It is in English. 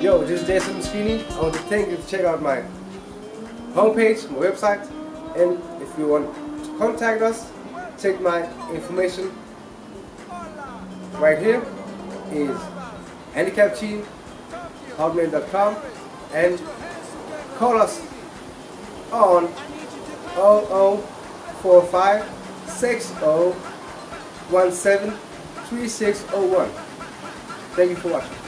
Yo, this is Jason Moschini. I want to thank you to check out my homepage, my website, and if you want to contact us, check my information right here is handicapteam.hotmail.com and call us on 0045 6017 3601. Thank you for watching.